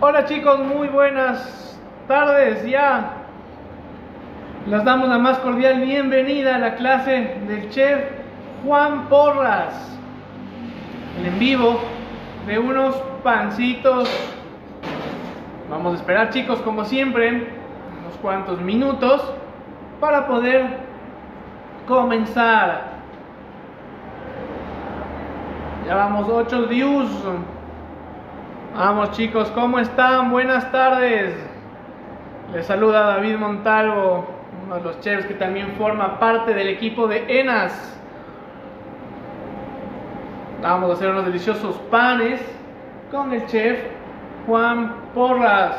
Hola chicos, muy buenas tardes ya. Les damos la más cordial bienvenida a la clase del chef Juan Porras. En vivo de unos pancitos. Vamos a esperar chicos como siempre unos cuantos minutos para poder comenzar. Ya vamos 8 views. Vamos chicos, ¿cómo están? Buenas tardes. Les saluda David Montalvo, uno de los chefs que también forma parte del equipo de ENAS. Vamos a hacer unos deliciosos panes con el chef Juan Porras.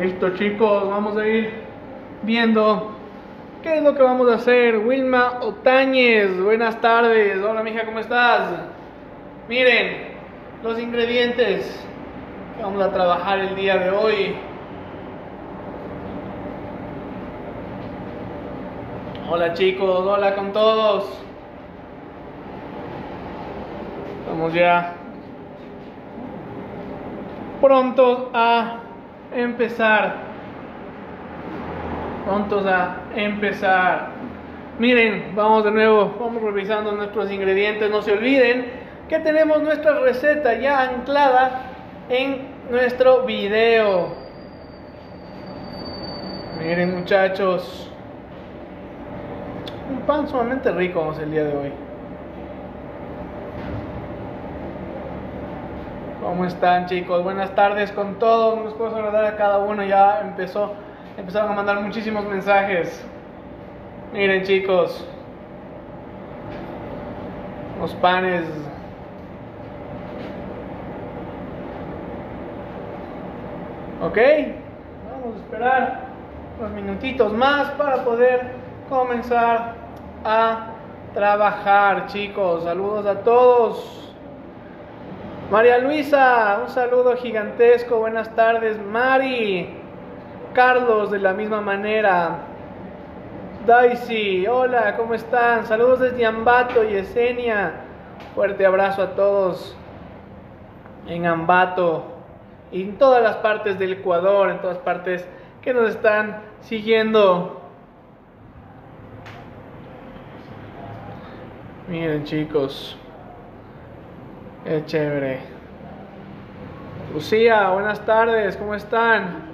Listo chicos, vamos a ir viendo qué es lo que vamos a hacer. Wilma Otañez, buenas tardes. Hola mija, ¿cómo estás? Miren, los ingredientes que vamos a trabajar el día de hoy. Hola chicos, hola con todos. Estamos ya prontos a empezar. Prontos a empezar. Miren, vamos de nuevo, vamos revisando nuestros ingredientes. No se olviden que tenemos nuestra receta ya anclada en nuestro video. Miren muchachos, un pan sumamente rico vamos el día de hoy. ¿Cómo están chicos? Buenas tardes con todos. Nos puedo saludar a cada uno. Ya empezó, empezaron a mandar muchísimos mensajes. Miren chicos, los panes. Ok, vamos a esperar unos minutitos más para poder comenzar a trabajar chicos. Saludos a todos. María Luisa, un saludo gigantesco, buenas tardes. Mari, Carlos, de la misma manera. Daisy, hola, ¿cómo están? Saludos desde Ambato y Esenia. Fuerte abrazo a todos en Ambato y en todas las partes del Ecuador, en todas partes que nos están siguiendo. Miren chicos. Qué chévere. Lucía, buenas tardes, ¿cómo están?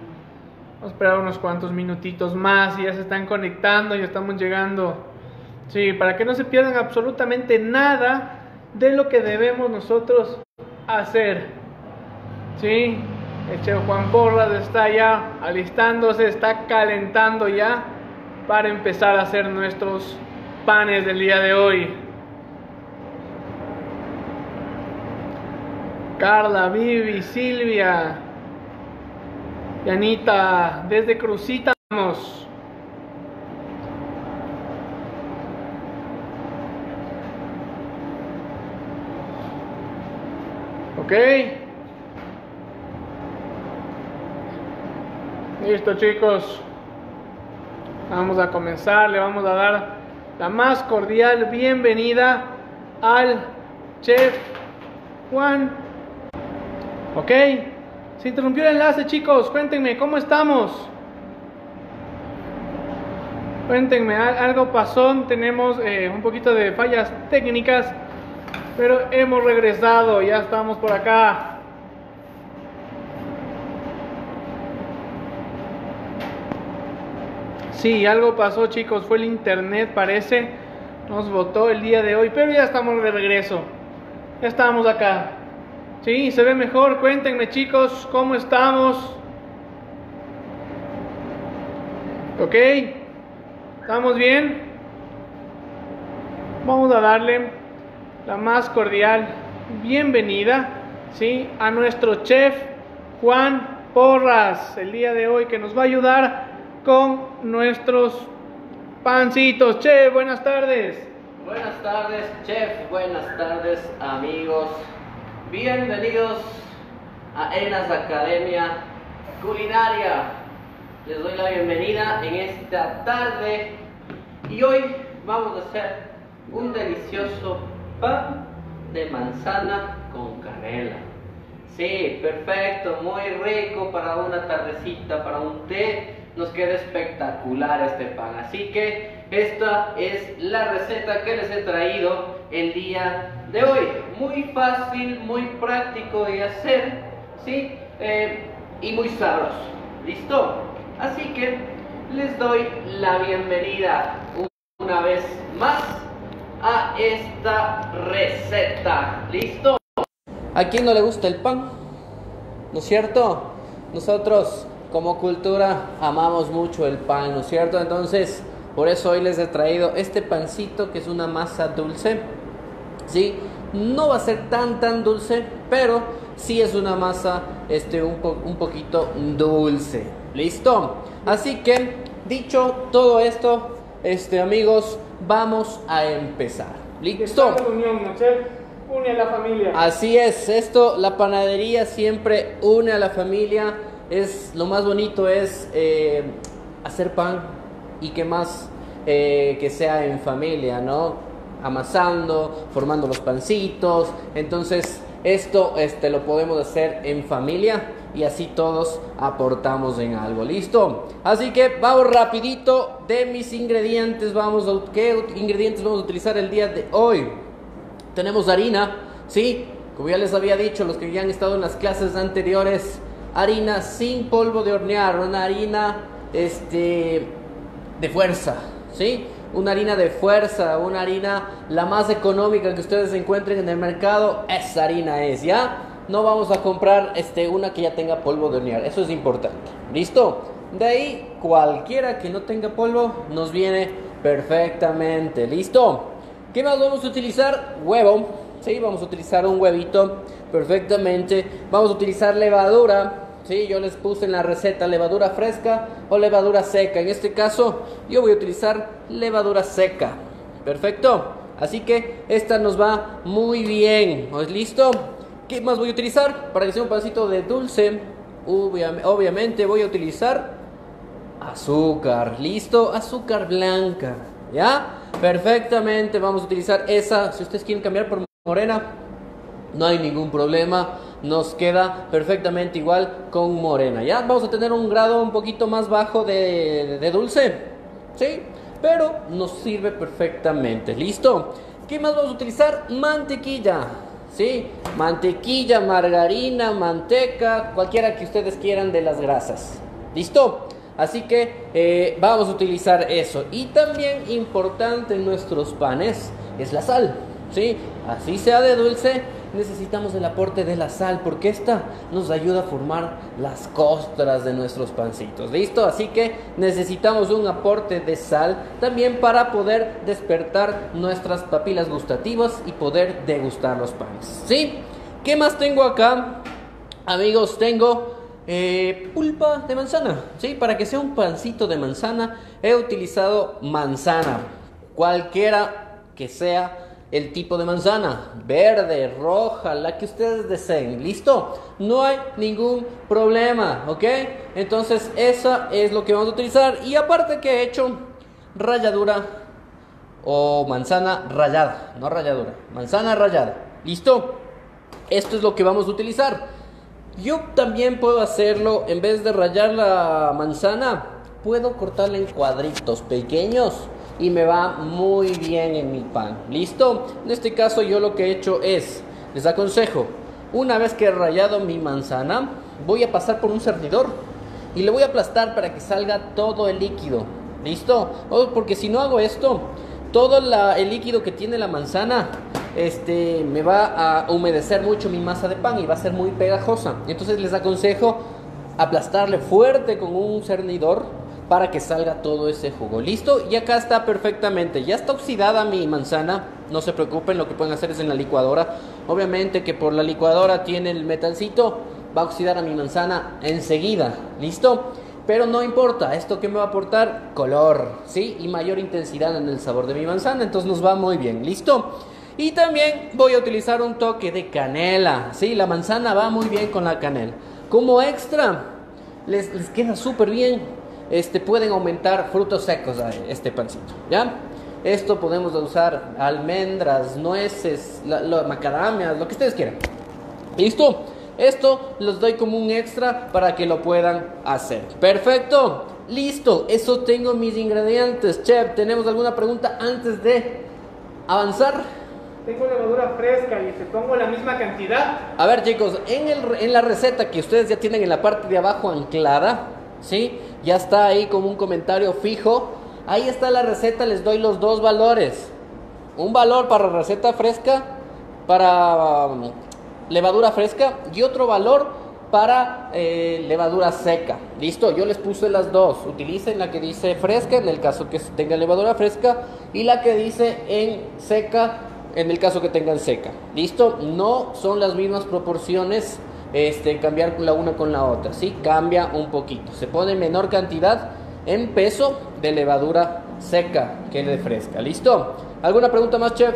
Vamos a esperar unos cuantos minutitos más y ya se están conectando, ya estamos llegando. Sí, para que no se pierdan absolutamente nada de lo que debemos nosotros hacer. Sí, el chef Juan Porras está ya alistándose, está calentando ya para empezar a hacer nuestros panes del día de hoy. Carla, Vivi, Silvia, Yanita, desde Crucita vamos. Ok. Listo chicos. Vamos a comenzar, le vamos a dar la más cordial bienvenida al chef Juan Ok, se interrumpió el enlace chicos, cuéntenme, ¿cómo estamos? Cuéntenme, algo pasó, tenemos eh, un poquito de fallas técnicas, pero hemos regresado, ya estamos por acá. Sí, algo pasó chicos, fue el internet parece, nos votó el día de hoy, pero ya estamos de regreso, ya estamos acá. Sí, se ve mejor. Cuéntenme chicos, ¿cómo estamos? ¿Ok? ¿Estamos bien? Vamos a darle la más cordial bienvenida, ¿sí? A nuestro chef Juan Porras, el día de hoy que nos va a ayudar con nuestros pancitos. Chef, buenas tardes. Buenas tardes, chef. Buenas tardes, amigos. Bienvenidos a Enas Academia Culinaria. Les doy la bienvenida en esta tarde y hoy vamos a hacer un delicioso pan de manzana con canela. Sí, perfecto, muy rico para una tardecita, para un té. Nos queda espectacular este pan. Así que esta es la receta que les he traído el día de hoy. Muy fácil, muy práctico de hacer, ¿sí? Eh, y muy sabroso. ¿Listo? Así que les doy la bienvenida una vez más a esta receta. ¿Listo? ¿A quién no le gusta el pan? ¿No es cierto? Nosotros como cultura amamos mucho el pan, ¿no es cierto? Entonces, por eso hoy les he traído este pancito que es una masa dulce. ¿Sí? No va a ser tan tan dulce, pero sí es una masa este, un, un poquito dulce. ¿Listo? Así que, dicho todo esto, este, amigos, vamos a empezar. ¿Listo? Une a la familia. Así es, esto, la panadería siempre une a la familia. Es lo más bonito es eh, hacer pan y que más eh, que sea en familia, ¿no? Amasando, formando los pancitos. Entonces, esto este, lo podemos hacer en familia y así todos aportamos en algo. ¿Listo? Así que vamos rapidito de mis ingredientes. Vamos a, ¿Qué ingredientes vamos a utilizar el día de hoy? Tenemos harina, ¿sí? Como ya les había dicho, los que ya han estado en las clases anteriores, harina sin polvo de hornear, una harina este, de fuerza, ¿sí? Una harina de fuerza, una harina la más económica que ustedes encuentren en el mercado, esa harina es, ¿ya? no vamos a comprar este, una que ya tenga polvo de hornear. Eso es importante. ¿Listo? De ahí, cualquiera que no tenga polvo nos viene perfectamente. ¿Listo? ¿Qué más vamos a utilizar? Huevo. Sí, vamos a utilizar un huevito perfectamente. Vamos a utilizar levadura. Sí, yo les puse en la receta levadura fresca o levadura seca. En este caso, yo voy a utilizar levadura seca. Perfecto. Así que esta nos va muy bien. ¿Listo? ¿Qué más voy a utilizar? Para que sea un pancito de dulce, obviamente voy a utilizar azúcar. ¿Listo? Azúcar blanca. ¿Ya? Perfectamente, vamos a utilizar esa. Si ustedes quieren cambiar por morena, no hay ningún problema. Nos queda perfectamente igual con morena. ¿Ya? Vamos a tener un grado un poquito más bajo de, de dulce. ¿Sí? Pero nos sirve perfectamente. ¿Listo? ¿Qué más vamos a utilizar? Mantequilla. ¿sí? Mantequilla, margarina, manteca, cualquiera que ustedes quieran de las grasas. ¿Listo? Así que eh, vamos a utilizar eso. Y también importante en nuestros panes es la sal, ¿sí? Así sea de dulce, necesitamos el aporte de la sal porque esta nos ayuda a formar las costras de nuestros pancitos. ¿Listo? Así que necesitamos un aporte de sal también para poder despertar nuestras papilas gustativas y poder degustar los panes. ¿Sí? ¿Qué más tengo acá? Amigos, tengo eh, pulpa de manzana. ¿Sí? Para que sea un pancito de manzana he utilizado manzana. Cualquiera que sea el tipo de manzana, verde, roja, la que ustedes deseen. ¿Listo? No hay ningún problema, ¿ok? Entonces, esa es lo que vamos a utilizar. Y aparte que he hecho ralladura o manzana rallada, no ralladura, manzana rallada. ¿Listo? Esto es lo que vamos a utilizar. Yo también puedo hacerlo, en vez de rallar la manzana, puedo cortarla en cuadritos pequeños y me va muy bien en mi pan. ¿Listo? En este caso yo lo que he hecho es, les aconsejo, una vez que he rayado mi manzana, voy a pasar por un cernidor y le voy a aplastar para que salga todo el líquido. ¿Listo? porque si no hago esto, todo el líquido que tiene la manzana este, me va a humedecer mucho mi masa de pan y va a ser muy pegajosa. Entonces les aconsejo aplastarle fuerte con un cernidor para que salga todo ese jugo. Listo, y acá está perfectamente. Ya está oxidada mi manzana. No se preocupen, lo que pueden hacer es en la licuadora. Obviamente que por la licuadora tiene el metalcito, va a oxidar a mi manzana enseguida. ¿Listo? Pero no importa, esto que me va a aportar color, ¿sí? Y mayor intensidad en el sabor de mi manzana, entonces nos va muy bien, ¿listo? Y también voy a utilizar un toque de canela, ¿sí? La manzana va muy bien con la canela. Como extra, les, queda súper bien este, pueden aumentar frutos secos a este pancito, ¿ya? Esto podemos usar almendras, nueces, macadamias, lo que ustedes quieran. ¿Listo? Esto los doy como un extra para que lo puedan hacer. Perfecto. Listo. Eso tengo mis ingredientes. Chef, ¿tenemos alguna pregunta antes de avanzar? Tengo levadura fresca y te pongo la misma cantidad. A ver chicos, en, el, en la receta que ustedes ya tienen en la parte de abajo anclada, ¿sí? Ya está ahí como un comentario fijo. Ahí está la receta, les doy los dos valores. Un valor para receta fresca, para um, levadura fresca y otro valor para eh, levadura seca. Listo, yo les puse las dos. Utilicen la que dice fresca en el caso que tenga levadura fresca y la que dice en seca en el caso que tengan seca. Listo, no son las mismas proporciones. Este, cambiar la una con la otra, ¿sí? Cambia un poquito. Se pone menor cantidad en peso de levadura seca que de fresca. ¿Listo? ¿Alguna pregunta más, chef?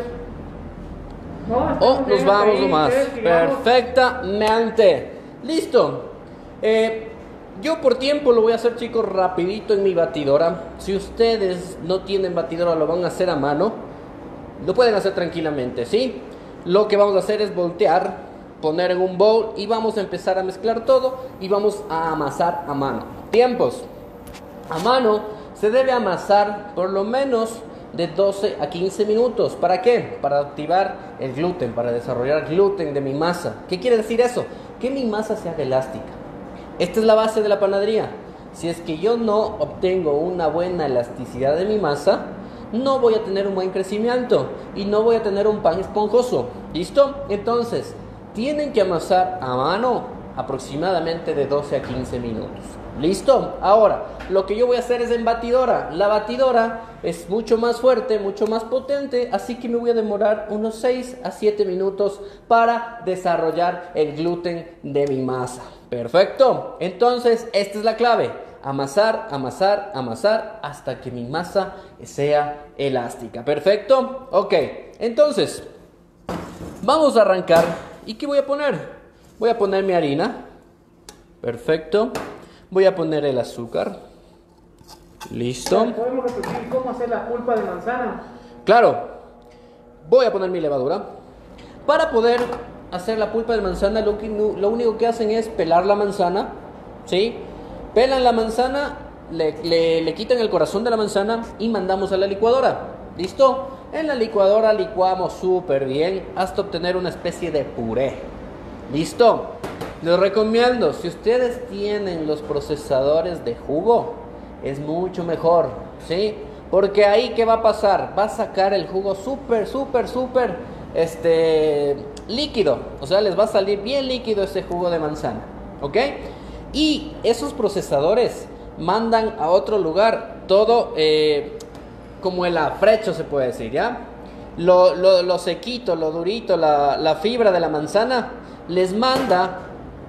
No, o nos vamos nomás. Perfectamente. Listo. Eh, yo por tiempo lo voy a hacer, chicos, rapidito en mi batidora. Si ustedes no tienen batidora, lo van a hacer a mano. Lo pueden hacer tranquilamente, ¿sí? Lo que vamos a hacer es voltear, poner en un bowl y vamos a empezar a mezclar todo y vamos a amasar a mano. Tiempos. A mano se debe amasar por lo menos de 12 a 15 minutos. ¿Para qué? Para activar el gluten, para desarrollar gluten de mi masa. ¿Qué quiere decir eso? Que mi masa sea elástica. Esta es la base de la panadería. Si es que yo no obtengo una buena elasticidad de mi masa, no voy a tener un buen crecimiento y no voy a tener un pan esponjoso. ¿Listo? Entonces, tienen que amasar a mano aproximadamente de 12 a 15 minutos. ¿Listo? Ahora, lo que yo voy a hacer es en batidora. La batidora es mucho más fuerte, mucho más potente, así que me voy a demorar unos 6 a 7 minutos para desarrollar el gluten de mi masa. Perfecto. Entonces, esta es la clave. Amasar, amasar, amasar hasta que mi masa sea elástica. Perfecto. Ok. Entonces, vamos a arrancar. ¿Y qué voy a poner? Voy a poner mi harina. Perfecto. Voy a poner el azúcar. Listo. ¿Podemos repetir cómo hacer la pulpa de manzana? Claro. Voy a poner mi levadura. Para poder hacer la pulpa de manzana, lo, lo único que hacen es pelar la manzana. ¿Sí? Pelan la manzana, le, le quitan el corazón de la manzana y mandamos a la licuadora. ¿Listo? En la licuadora licuamos súper bien hasta obtener una especie de puré. ¿Listo? Les recomiendo, si ustedes tienen los procesadores de jugo, es mucho mejor, ¿sí? Porque ahí, ¿qué va a pasar? Va a sacar el jugo súper, súper, súper, este, líquido. O sea, les va a salir bien líquido ese jugo de manzana, ¿ok? Y esos procesadores mandan a otro lugar todo eh, como el afrecho, se puede decir, ¿ya? Lo, lo, sequito, lo durito, la, la fibra de la manzana, les manda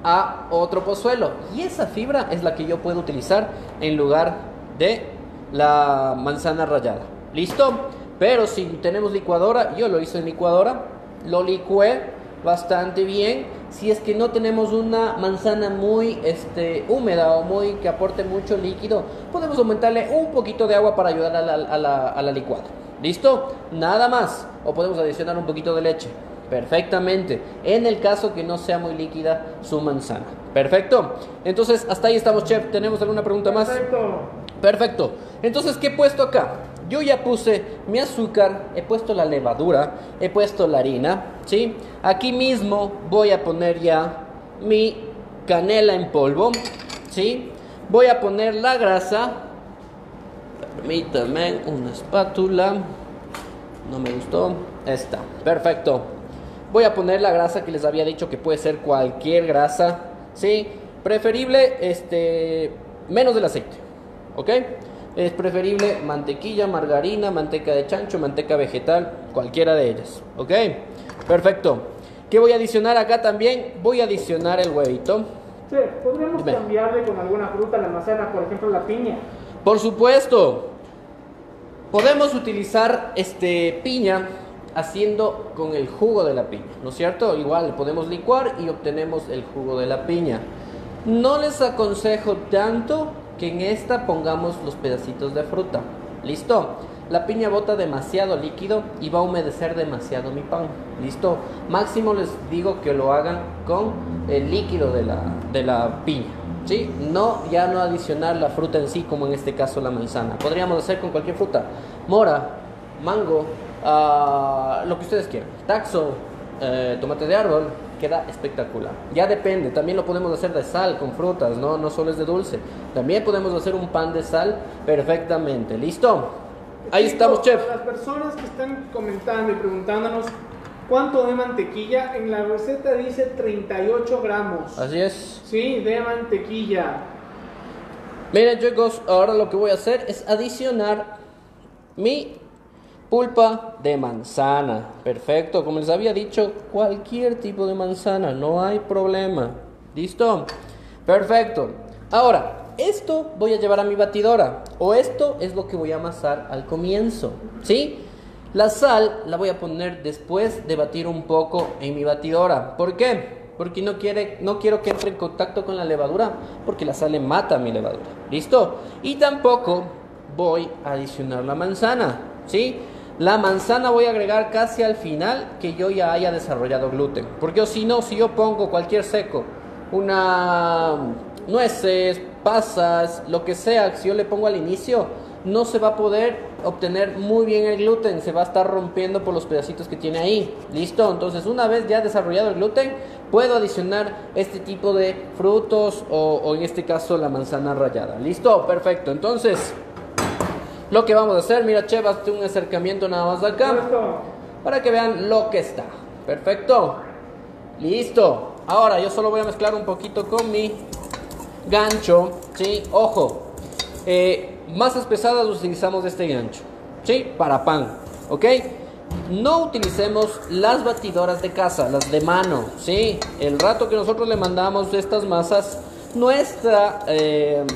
a otro pozuelo. Y esa fibra es la que yo puedo utilizar en lugar de la manzana rallada. ¿Listo? Pero si tenemos licuadora, yo lo hice en licuadora, lo licué bastante bien. Si es que no tenemos una manzana muy este, húmeda o muy que aporte mucho líquido, podemos aumentarle un poquito de agua para ayudar a la, a la, a la licuada. ¿Listo? Nada más. O podemos adicionar un poquito de leche. Perfectamente. En el caso que no sea muy líquida su manzana. Perfecto. Entonces, hasta ahí estamos, chef. ¿Tenemos alguna pregunta más? Perfecto. Perfecto. Entonces, ¿qué he puesto acá? Yo ya puse mi azúcar, he puesto la levadura, he puesto la harina, ¿sí? Aquí mismo voy a poner ya mi canela en polvo, ¿sí? Voy a poner la grasa. Permítame una espátula. No me gustó. Esta. Perfecto. Voy a poner la grasa que les había dicho que puede ser cualquier grasa, ¿sí? Preferible, este, menos del aceite, ¿ok? Es preferible mantequilla, margarina, manteca de chancho, manteca vegetal, cualquiera de ellas, ¿ok? Perfecto. ¿Qué voy a adicionar acá también? Voy a adicionar el huevito. Sí, podríamos cambiarle con alguna fruta la manzana, por ejemplo la piña. Por supuesto. Podemos utilizar este piña haciendo con el jugo de la piña, ¿no es cierto? Igual podemos licuar y obtenemos el jugo de la piña. No les aconsejo tanto que en esta pongamos los pedacitos de fruta. ¿Listo? la piña bota demasiado líquido y va a humedecer demasiado mi pan. ¿Listo? Máximo les digo que lo hagan con el líquido de la, de la piña. ¿Sí? No, ya no adicionar la fruta en sí, como en este caso la manzana. Podríamos hacer con cualquier fruta. Mora, mango, ah, lo que ustedes quieran. Taxo, eh, tomate de árbol, queda espectacular. Ya depende, también lo podemos hacer de sal con frutas, no, no solo es de dulce. También podemos hacer un pan de sal perfectamente. ¿Listo? Ahí estamos, chef. Las personas que están comentando y preguntándonos cuánto de mantequilla, en la receta dice 38 gramos. Así es. Sí, de mantequilla. Miren chicos, ahora lo que voy a hacer es adicionar mi Pulpa de manzana. Perfecto. Como les había dicho, cualquier tipo de manzana. No hay problema. ¿Listo? Perfecto. Ahora, esto voy a llevar a mi batidora. O esto es lo que voy a amasar al comienzo. ¿Sí? La sal la voy a poner después de batir un poco en mi batidora. ¿Por qué? Porque no, quiere, no quiero que entre en contacto con la levadura. Porque la sal le mata a mi levadura. ¿Listo? Y tampoco voy a adicionar la manzana. ¿Sí? La manzana voy a agregar casi al final que yo ya haya desarrollado gluten. Porque si no, si yo pongo cualquier seco, una nueces, pasas, lo que sea, si yo le pongo al inicio, no se va a poder obtener muy bien el gluten, se va a estar rompiendo por los pedacitos que tiene ahí. ¿Listo? Entonces, una vez ya desarrollado el gluten, puedo adicionar este tipo de frutos o, o en este caso la manzana rallada. ¿Listo? Perfecto. Entonces, lo que vamos a hacer, mira, Che, hazte un acercamiento nada más acá. Para que vean lo que está. Perfecto. Listo. Ahora yo solo voy a mezclar un poquito con mi gancho. ¿Sí? Ojo. Eh, masas pesadas utilizamos este gancho. ¿Sí? Para pan. ¿Ok? No utilicemos las batidoras de casa, las de mano. ¿Sí? El rato que nosotros le mandamos estas masas, nuestra, eh,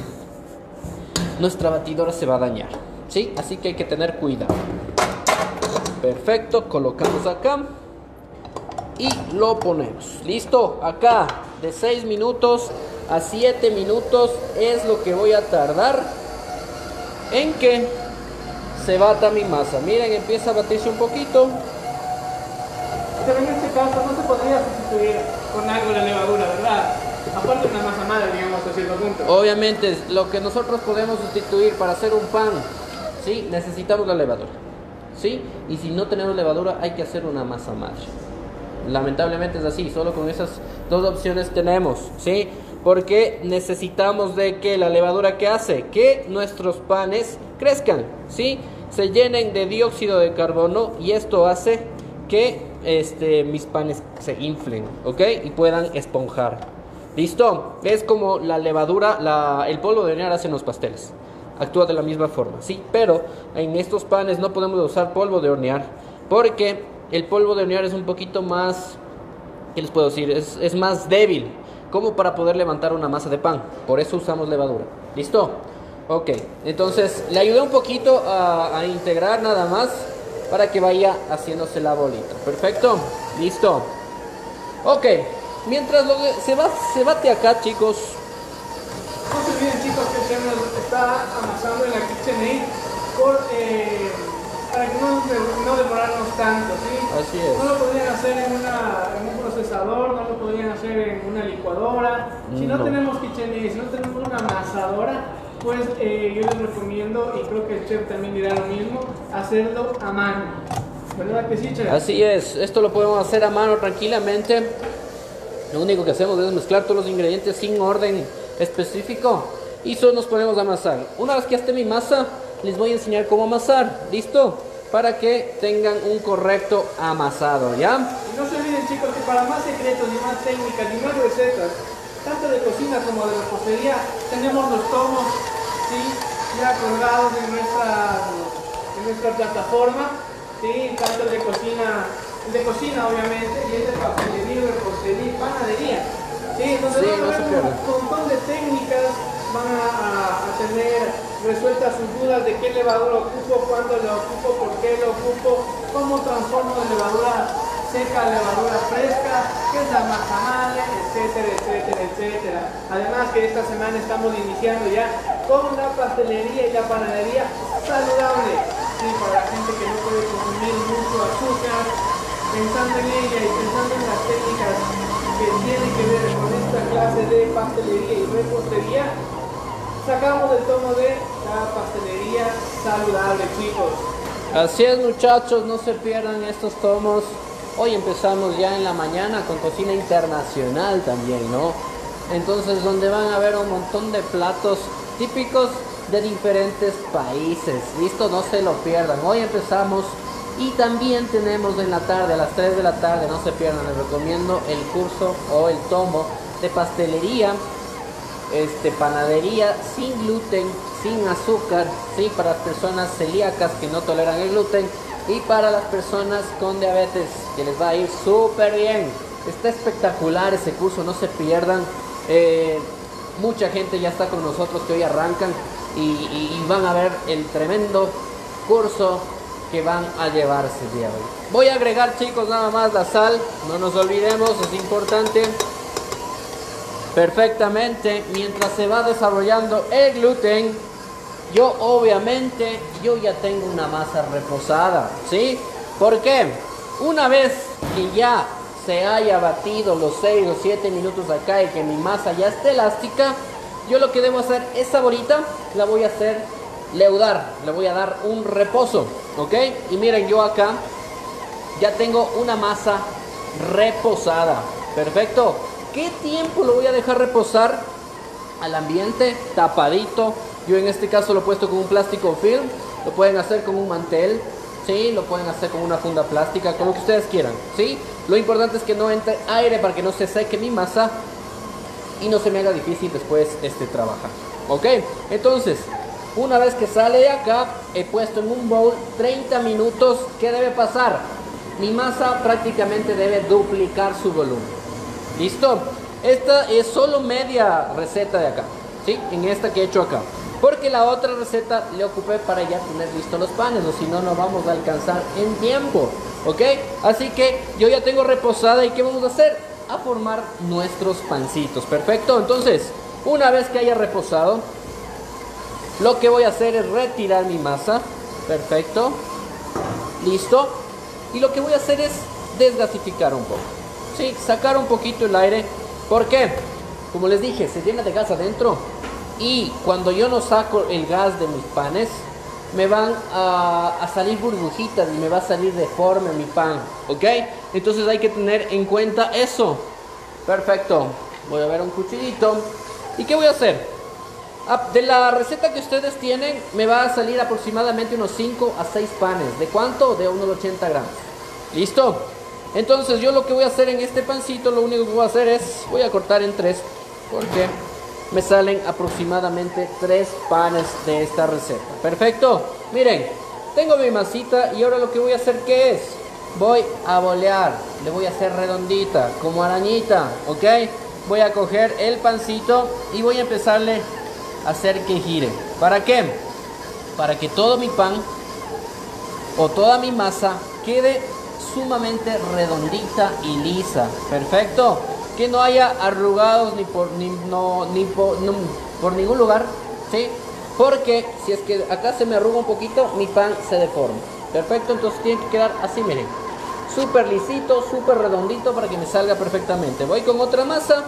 nuestra batidora se va a dañar. ¿Sí? Así que hay que tener cuidado. Perfecto, colocamos acá y lo ponemos. Listo, acá de 6 minutos a 7 minutos es lo que voy a tardar en que se bata mi masa. Miren, empieza a batirse un poquito. Pero en este caso no se podría sustituir con algo de levadura, ¿verdad? Aparte de una masa madre, digamos, a cierto punto. Obviamente, lo que nosotros podemos sustituir para hacer un pan ¿sí? Necesitamos la levadura, ¿sí? Y si no tenemos levadura hay que hacer una masa madre. Lamentablemente es así, solo con esas dos opciones tenemos, ¿sí? Porque necesitamos de que la levadura que hace que nuestros panes crezcan, ¿sí? Se llenen de dióxido de carbono y esto hace que este, mis panes se inflen, ¿ok? Y puedan esponjar. ¿Listo? Es como la levadura, la, el polvo de hornear hacen los pasteles actúa de la misma forma, sí, pero en estos panes no podemos usar polvo de hornear porque el polvo de hornear es un poquito más, ¿qué les puedo decir? Es, más débil como para poder levantar una masa de pan, por eso usamos levadura, ¿listo? Ok, entonces le ayudé un poquito a, integrar nada más para que vaya haciéndose la bolita, perfecto, listo. Ok, mientras lo, se, va, se bate acá chicos, olviden chicos está amasando en la KitchenAid por, eh, para que no, no, demorarnos tanto, ¿sí? Así es. No lo podrían hacer en, una, en un procesador, no lo podrían hacer en una licuadora. Si no, tenemos KitchenAid, si no tenemos una amasadora, pues eh, yo les recomiendo, y creo que el chef también dirá lo mismo, hacerlo a mano. ¿Verdad que sí, chef? Así es, esto lo podemos hacer a mano tranquilamente. Lo único que hacemos es mezclar todos los ingredientes sin orden específico y solo nos ponemos a amasar. Una vez que esté mi masa, les voy a enseñar cómo amasar. ¿Listo? Para que tengan un correcto amasado, ¿ya? Y no se olviden chicos que para más secretos y más técnicas y más recetas, tanto de cocina como de repostería, tenemos los tomos ¿sí? ya colgados en nuestra, en nuestra plataforma, ¿sí? tanto de cocina, de cocina obviamente, y es de papelería, repostería y panadería. Sí, entonces sí, van a ver un montón de técnicas, van a, tener resueltas sus dudas de qué levadura ocupo, cuándo lo ocupo, por qué lo ocupo, cómo transformo de levadura seca a levadura fresca, qué es la masa madre, etcétera, etcétera, etcétera. Además que esta semana estamos iniciando ya con la pastelería y la panadería saludable. Sí, para la gente que no puede consumir mucho azúcar, pensando en ella y pensando en las técnicas que tienen que ver con esta clase de pastelería y repostería, sacamos el tomo de la pastelería saludable, chicos. Así es muchachos, no se pierdan estos tomos. Hoy empezamos ya en la mañana con cocina internacional también, ¿no? Entonces donde van a ver un montón de platos típicos de diferentes países. Listo, no se lo pierdan. Hoy empezamos y también tenemos en la tarde, a las 3 de la tarde, no se pierdan, les recomiendo el curso o el tomo de pastelería, este, panadería sin gluten, sin azúcar, ¿sí? para las personas celíacas que no toleran el gluten y para las personas con diabetes que les va a ir súper bien. Está espectacular ese curso, no se pierdan. Eh, mucha gente ya está con nosotros que hoy arrancan y, van a ver el tremendo curso que van a llevarse el día de hoy. Voy a agregar chicos nada más la sal, no nos olvidemos, es importante. Perfectamente, mientras se va desarrollando el gluten, yo obviamente, yo ya tengo una masa reposada, ¿sí? ¿Por qué? Una vez que ya se haya batido los 6 o 7 minutos acá y que mi masa ya esté elástica, yo lo que debo hacer, esa bolita la voy a hacer leudar, le voy a dar un reposo, ¿ok? Y miren, yo acá ya tengo una masa reposada, perfecto. ¿Qué tiempo lo voy a dejar reposar al ambiente? Tapadito. Yo en este caso lo he puesto con un plástico film, lo pueden hacer con un mantel, ¿sí? Lo pueden hacer con una funda plástica, con lo que ustedes quieran, ¿sí? Lo importante es que no entre aire para que no se seque mi masa y no se me haga difícil después este trabajar. ¿Ok? Entonces, una vez que sale de acá, he puesto en un bowl 30 minutos. ¿Qué debe pasar? Mi masa prácticamente debe duplicar su volumen. ¿Listo? Esta es solo media receta de acá. ¿Sí? En esta que he hecho acá. Porque la otra receta le ocupé para ya tener listos los panes, o si no, no vamos a alcanzar en tiempo. ¿Ok? Así que yo ya tengo reposada y ¿qué vamos a hacer? a formar nuestros pancitos. Perfecto, entonces, una vez que haya reposado, lo que voy a hacer es retirar mi masa. Perfecto. Listo. Y lo que voy a hacer es desgasificar un poco. Sí, sacar un poquito el aire. ¿Por qué? Como les dije, se llena de gas adentro. Y cuando yo no saco el gas de mis panes, me van a, salir burbujitas y me va a salir deforme mi pan, ¿ok? Entonces hay que tener en cuenta eso. Perfecto. Voy a ver un cuchillito. ¿Y qué voy a hacer? Ah, de la receta que ustedes tienen, me va a salir aproximadamente unos 5 a 6 panes. ¿De cuánto? De unos 80 gramos. ¿Listo? Entonces yo lo que voy a hacer en este pancito, lo único que voy a hacer es, voy a cortar en tres. Porque me salen aproximadamente tres panes de esta receta. Perfecto. Miren, tengo mi masita y ahora lo que voy a hacer ¿qué es? Voy a bolear, le voy a hacer redondita, como arañita, ¿ok? Voy a coger el pancito y voy a empezarle a hacer que gire. ¿Para qué? Para que todo mi pan o toda mi masa quede sumamente redondita y lisa. Perfecto que no haya arrugados ni por, ni, no, ni por, por ningún lugar, ¿sí? Porque si es que acá se me arruga un poquito, mi pan se deforma. Perfecto, entonces tiene que quedar así, miren. Súper lisito, súper redondito para que me salga perfectamente. Voy con otra masa.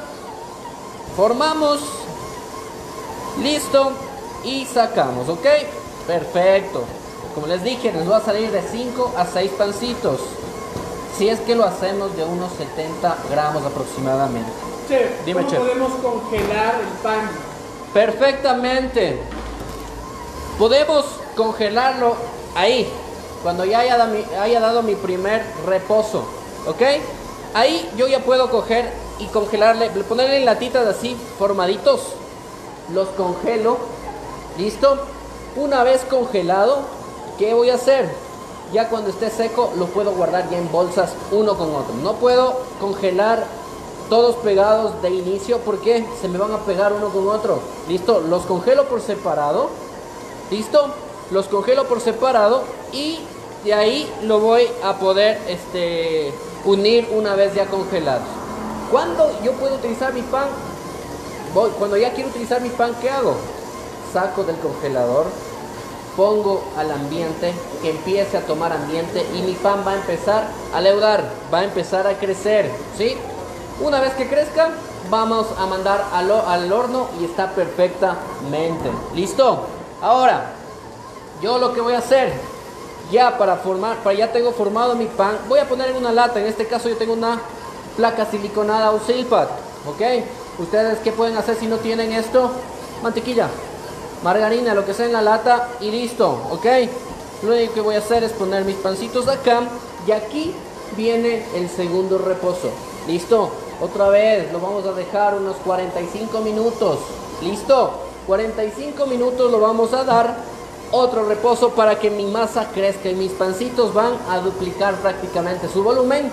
Formamos. Listo. Y sacamos, ¿ok? Perfecto. Como les dije, nos va a salir de 5 a 6 pancitos si es que lo hacemos de unos 70 gramos aproximadamente. Chef, Dime, ¿cómo podemos congelar el pan? Perfectamente. Podemos congelarlo ahí, cuando ya haya, haya dado mi primer reposo. ¿Ok? Ahí yo ya puedo coger y congelarle, ponerle en latitas así, formaditos. Los congelo. ¿Listo? Una vez congelado, ¿qué voy a hacer? Ya cuando esté seco lo puedo guardar ya en bolsas uno con otro. No puedo congelar todos pegados de inicio porque se me van a pegar uno con otro. ¿Listo? Los congelo por separado. ¿Listo? Los congelo por separado y de ahí lo voy a poder este, unir una vez ya congelados. Cuando yo puedo utilizar mi pan, voy, cuando ya quiero utilizar mi pan, ¿qué hago? Saco del congelador, pongo al ambiente, que empiece a tomar ambiente y mi pan va a empezar a leudar, va a empezar a crecer, ¿sí? Una vez que crezca, vamos a mandar al, al horno y está perfectamente. ¿Listo? Ahora, yo lo que voy a hacer, ya para formar, para ya tengo formado mi pan, voy a poner en una lata, en este caso yo tengo una placa siliconada o silpat, ¿ok? Ustedes qué pueden hacer si no tienen esto? Mantequilla, margarina, lo que sea en la lata y listo, ¿ok? Lo único que voy a hacer es poner mis pancitos acá y aquí viene el segundo reposo. ¿Listo? Otra vez, lo vamos a dejar unos 45 minutos. ¿Listo? 45 minutos lo vamos a dar otro reposo para que mi masa crezca y mis pancitos van a duplicar prácticamente su volumen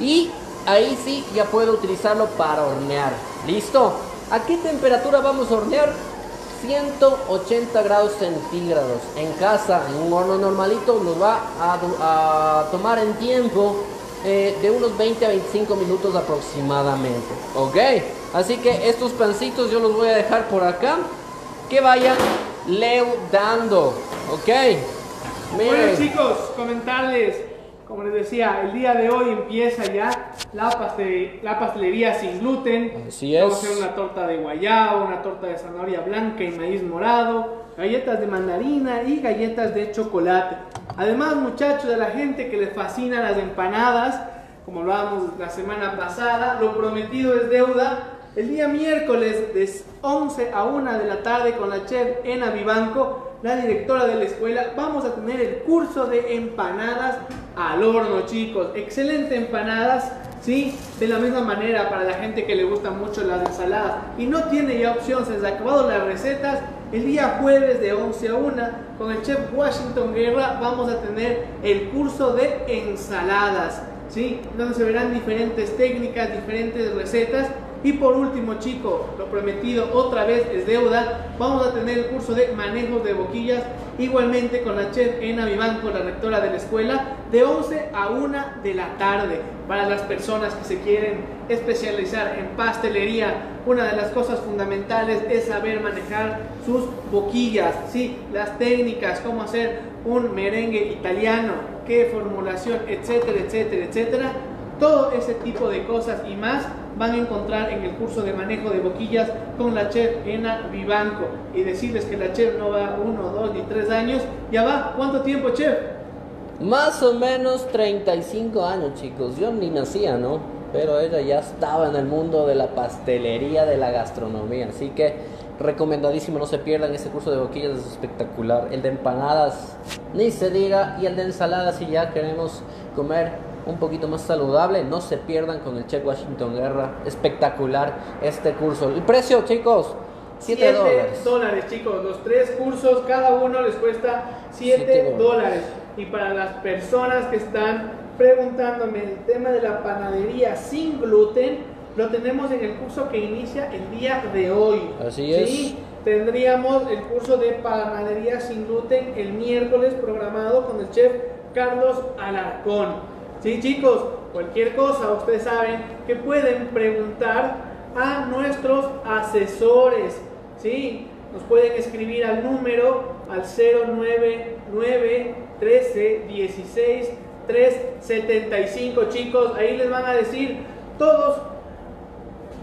y ahí sí ya puedo utilizarlo para hornear. ¿Listo? ¿A qué temperatura vamos a hornear? 180 grados centígrados. En casa, en un horno normalito, nos va a, tomar en tiempo eh, de unos 20 a 25 minutos aproximadamente. ¿Ok? Así que estos pancitos yo los voy a dejar por acá. Que vayan leudando. ¿Ok? Bueno chicos, comentarles como les decía, el día de hoy empieza ya la, pastelería sin gluten. Así es. Vamos a hacer una torta de guayaba, una torta de zanahoria blanca y maíz morado, galletas de mandarina y galletas de chocolate. Además, muchachos, de la gente que les fascina las empanadas, como hablábamos la semana pasada, lo prometido es deuda. El día miércoles de 11 a 1 de la tarde con la chef Ena Vivanco la directora de la escuela, vamos a tener el curso de empanadas al horno, chicos. Excelente empanadas, ¿sí? De la misma manera para la gente que le gustan mucho las ensaladas y no tiene ya opción, se han acabado las recetas. El día jueves de 11 a 1 con el chef Washington Guerra vamos a tener el curso de ensaladas, ¿sí? Donde se verán diferentes técnicas, diferentes recetas y por último, chicos, lo prometido otra vez es deuda. Vamos a tener el curso de manejo de boquillas, igualmente con la chef Ena Vivanco, la rectora de la escuela, de 11 a 1 de la tarde. Para las personas que se quieren especializar en pastelería, una de las cosas fundamentales es saber manejar sus boquillas, ¿sí? las técnicas, cómo hacer un merengue italiano, qué formulación, etcétera, etcétera, etcétera. Todo ese tipo de cosas y más van a encontrar en el curso de manejo de boquillas con la chef Ena Vivanco y decirles que la chef no va uno, dos ni tres años, ya va, ¿cuánto tiempo chef? Más o menos 35 años chicos, yo ni nacía, ¿no? Pero ella ya estaba en el mundo de la pastelería, de la gastronomía, así que recomendadísimo, no se pierdan este curso de boquillas, es espectacular. El de empanadas, ni se diga, y el de ensaladas si ya queremos comer un poquito más saludable. No se pierdan con el Chef Washington Guerra. Espectacular este curso. El precio, chicos, 7 dólares. dólares, chicos. Los tres cursos, cada uno les cuesta 7 dólares. Y para las personas que están preguntándome el tema de la panadería sin gluten, lo tenemos en el curso que inicia el día de hoy. Así es. Tendríamos el curso de panadería sin gluten el miércoles programado con el chef Carlos Alarcón. Sí, chicos, cualquier cosa, ustedes saben que pueden preguntar a nuestros asesores. Sí, nos pueden escribir al número al 099 13 16 375, chicos. Ahí les van a decir todos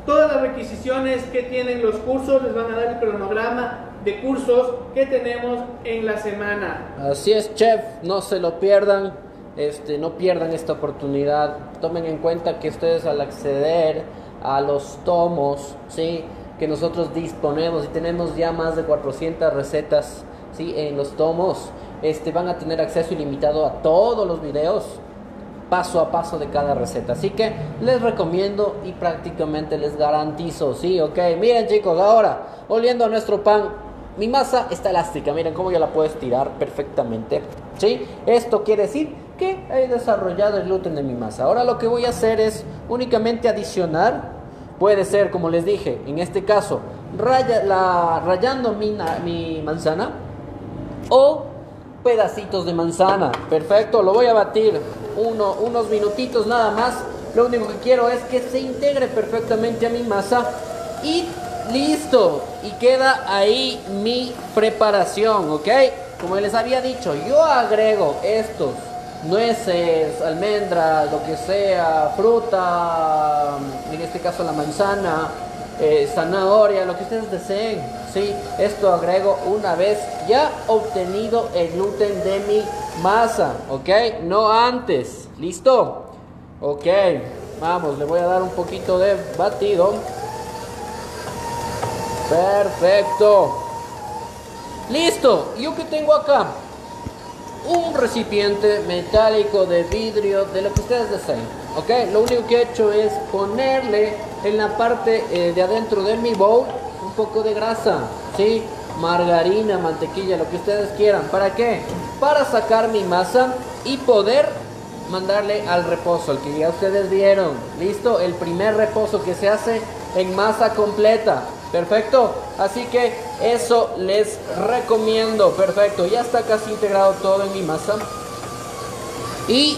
todas las requisiciones que tienen los cursos, les van a dar el cronograma de cursos que tenemos en la semana. Así es, chef, no se lo pierdan. Este, no pierdan esta oportunidad. Tomen en cuenta que ustedes al acceder a los tomos, ¿sí? que nosotros disponemos y tenemos ya más de 400 recetas ¿sí? en los tomos, este, van a tener acceso ilimitado a todos los videos paso a paso de cada receta. Así que les recomiendo y prácticamente les garantizo, sí, ok. Miren chicos, ahora, volviendo a nuestro pan, mi masa está elástica, miren cómo yo la puedo estirar perfectamente, ¿sí? Esto quiere decir que he desarrollado el gluten de mi masa. Ahora lo que voy a hacer es únicamente adicionar, puede ser como les dije, en este caso, rayando mi, manzana o pedacitos de manzana. Perfecto, lo voy a batir uno, unos minutitos nada más. Lo único que quiero es que se integre perfectamente a mi masa y listo. Y queda ahí mi preparación, ¿ok? como les había dicho, yo agrego estos nueces, almendras, lo que sea, fruta, en este caso la manzana, eh, zanahoria, lo que ustedes deseen. ¿sí? Esto agrego una vez ya obtenido el gluten de mi masa, ¿ok? No antes, ¿listo? Ok, vamos, le voy a dar un poquito de batido. Perfecto. Listo, ¿yo que tengo acá? Un recipiente metálico de vidrio, de lo que ustedes deseen. ¿Ok? Lo único que he hecho es ponerle en la parte eh, de adentro de mi bowl un poco de grasa. ¿Sí? Margarina, mantequilla, lo que ustedes quieran. ¿Para qué? Para sacar mi masa y poder mandarle al reposo, el que ya ustedes vieron. Listo, el primer reposo que se hace en masa completa. Perfecto, así que eso les recomiendo. Perfecto, ya está casi integrado todo en mi masa. Y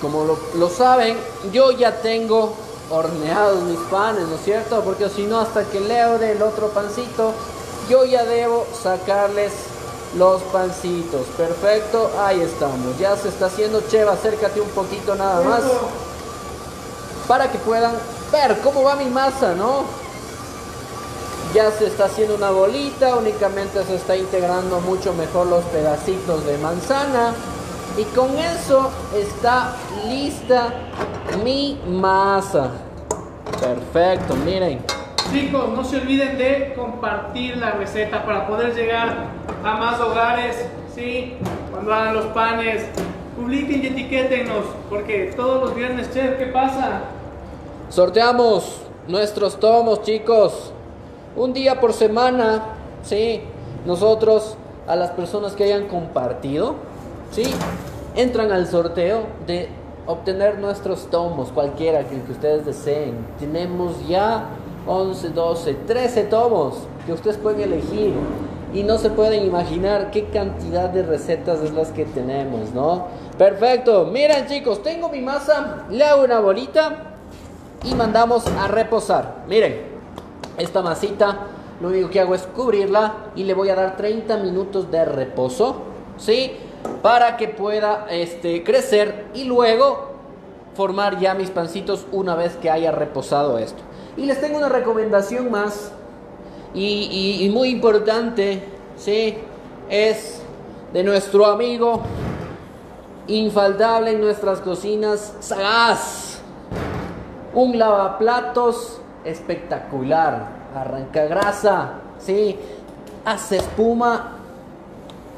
como lo, saben, yo ya tengo horneados mis panes, ¿no es cierto? Porque si no, hasta que leo del otro pancito, yo ya debo sacarles los pancitos. Perfecto, ahí estamos. Ya se está haciendo. Cheva, acércate un poquito nada más. Para que puedan ver cómo va mi masa, ¿no? Ya se está haciendo una bolita, únicamente se está integrando mucho mejor los pedacitos de manzana. Y con eso está lista mi masa. Perfecto, miren. Chicos, no se olviden de compartir la receta para poder llegar a más hogares. ¿sí? Cuando hagan los panes, publiquen y etiquétenos. Porque todos los viernes, chef, ¿qué pasa? Sorteamos nuestros tomos, chicos un día por semana, ¿sí? Nosotros, a las personas que hayan compartido, ¿sí? Entran al sorteo de obtener nuestros tomos, cualquiera que, ustedes deseen. Tenemos ya 11, 12, 13 tomos que ustedes pueden elegir. Y no se pueden imaginar qué cantidad de recetas es las que tenemos, ¿no? Perfecto. Miren chicos, tengo mi masa, le hago una bolita y mandamos a reposar. Miren. Esta masita lo único que hago es cubrirla y le voy a dar 30 minutos de reposo, ¿sí? Para que pueda este, crecer y luego formar ya mis pancitos una vez que haya reposado esto. Y les tengo una recomendación más y, muy importante, ¿sí? Es de nuestro amigo infaltable en nuestras cocinas, Sagaz. Un lavaplatos espectacular, arranca grasa, ¿sí? hace espuma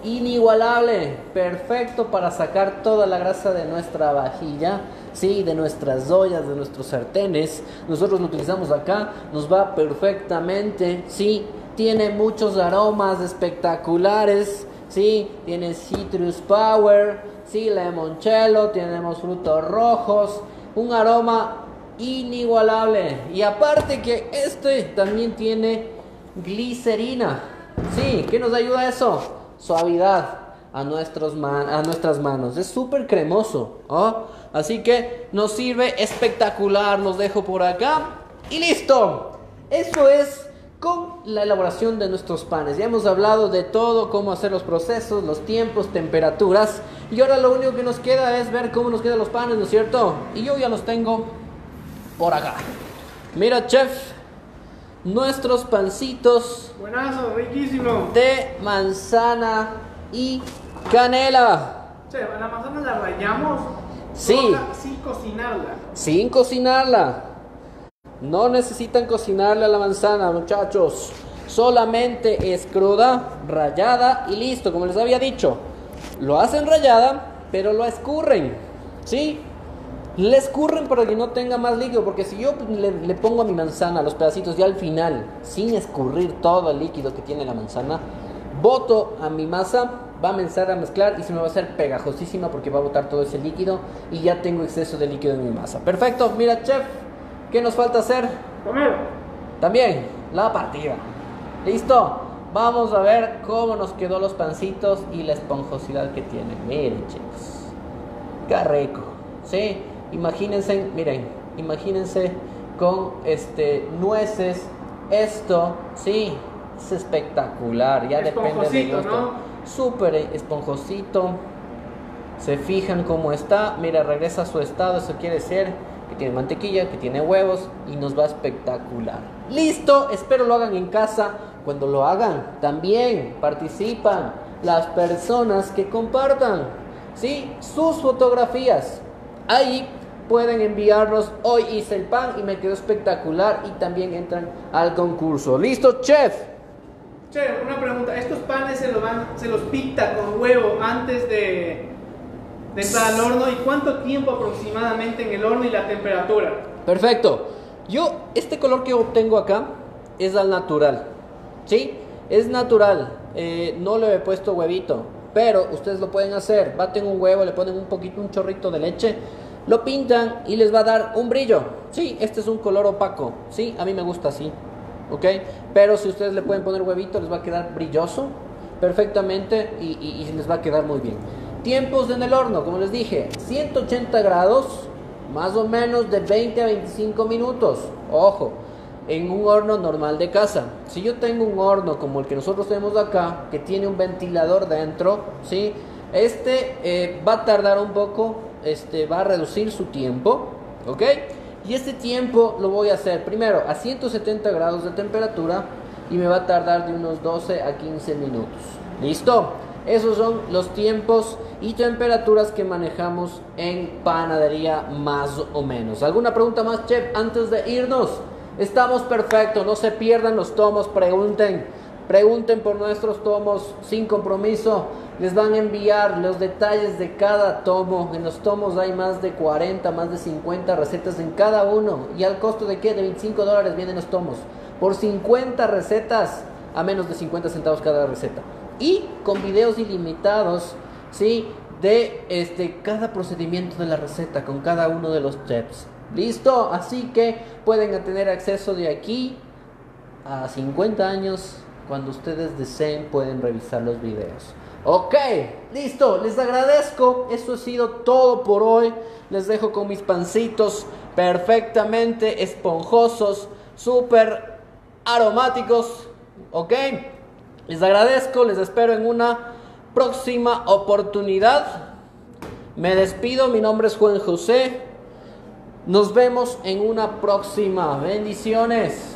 inigualable, perfecto para sacar toda la grasa de nuestra vajilla, sí, de nuestras ollas, de nuestros sartenes. Nosotros lo utilizamos acá, nos va perfectamente, sí, tiene muchos aromas espectaculares, sí, tiene citrus power, sí, limoncello, tenemos frutos rojos, un aroma inigualable. Y aparte que este también tiene glicerina. Sí, ¿qué nos ayuda eso? Suavidad a, nuestros a nuestras manos. Es súper cremoso. Así que nos sirve espectacular. Los dejo por acá. Y listo. Eso es con la elaboración de nuestros panes. Ya hemos hablado de todo, cómo hacer los procesos, los tiempos, temperaturas. Y ahora lo único que nos queda es ver cómo nos quedan los panes, ¿no es cierto? Y yo ya los tengo por acá. Mira, chef, nuestros pancitos. Buenazo, riquísimo. De manzana y canela. Chef, ¿la manzana la rayamos? Sí. sin cocinarla. Sin cocinarla. No necesitan cocinarla la manzana, muchachos. Solamente es cruda, rayada y listo, como les había dicho. Lo hacen rayada, pero lo escurren. ¿Sí? Le escurren para que no tenga más líquido, porque si yo le, pongo a mi manzana los pedacitos ya al final, sin escurrir todo el líquido que tiene la manzana, boto a mi masa, va a comenzar a mezclar y se me va a hacer pegajosísima porque va a botar todo ese líquido y ya tengo exceso de líquido en mi masa. Perfecto, mira chef, ¿qué nos falta hacer? Comer. También, la partida. ¿Listo? Vamos a ver cómo nos quedó los pancitos y la esponjosidad que tienen. Miren chicos, qué rico, ¿sí? Imagínense, miren, imagínense con este nueces. Esto, sí, es espectacular. Ya depende del gusto. súper esponjosito. Se fijan cómo está. Mira, regresa a su estado. Eso quiere decir que tiene mantequilla, que tiene huevos y nos va espectacular. Listo, espero lo hagan en casa. Cuando lo hagan, también participan las personas que compartan, ¿sí? Sus fotografías. Ahí pueden enviarnos, hoy hice el pan y me quedó espectacular y también entran al concurso. ¿Listo, chef? Chef, una pregunta. ¿Estos panes se los, van, se los pinta con huevo antes de, de entrar al horno? ¿Y cuánto tiempo aproximadamente en el horno y la temperatura? Perfecto. Yo, este color que obtengo acá es al natural. ¿Sí? Es natural. Eh, no le he puesto huevito. Pero ustedes lo pueden hacer. Baten un huevo, le ponen un poquito, un chorrito de leche. Lo pintan y les va a dar un brillo. Sí, este es un color opaco. Sí, a mí me gusta así. ¿Ok? Pero si ustedes le pueden poner huevito, les va a quedar brilloso perfectamente y, y les va a quedar muy bien. Tiempos en el horno, como les dije, 180 grados, más o menos de 20 a 25 minutos. Ojo, en un horno normal de casa. Si yo tengo un horno como el que nosotros tenemos acá, que tiene un ventilador dentro, ¿sí? Este eh, va a tardar un poco, este, va a reducir su tiempo, ¿ok? Y este tiempo lo voy a hacer primero a 170 grados de temperatura y me va a tardar de unos 12 a 15 minutos. ¿Listo? Esos son los tiempos y temperaturas que manejamos en panadería más o menos. ¿Alguna pregunta más, chef, antes de irnos? Estamos perfectos, no se pierdan los tomos, pregunten, pregunten por nuestros tomos sin compromiso. Les van a enviar los detalles de cada tomo. En los tomos hay más de 40, más de 50 recetas en cada uno. ¿Y al costo de qué? De 25 dólares vienen los tomos. Por 50 recetas, a menos de 50 centavos cada receta. Y con videos ilimitados, ¿sí? De este, cada procedimiento de la receta, con cada uno de los chefs. ¿Listo? Así que pueden tener acceso de aquí a 50 años. Cuando ustedes deseen pueden revisar los videos. Ok, listo, les agradezco. Eso ha sido todo por hoy. Les dejo con mis pancitos perfectamente esponjosos, súper aromáticos. Ok, les agradezco, les espero en una próxima oportunidad. Me despido, mi nombre es Juan José. Nos vemos en una próxima. Bendiciones.